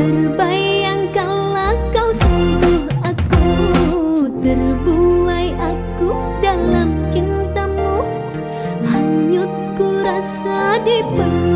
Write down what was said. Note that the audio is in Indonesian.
Terbayang kala kau sungguh aku Terbuai aku dalam cintamu. Hanyut ku rasa diperlukan